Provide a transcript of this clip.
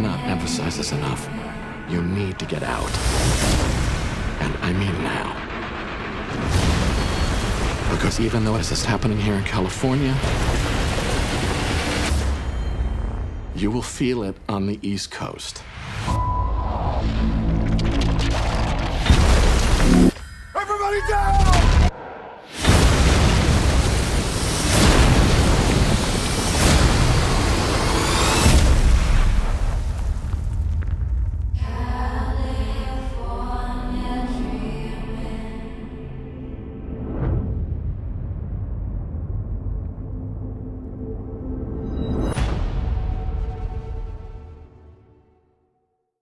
cannot emphasize this enough. You need to get out. And I mean now. Because even though this is happening here in California, you will feel it on the East Coast. Everybody down!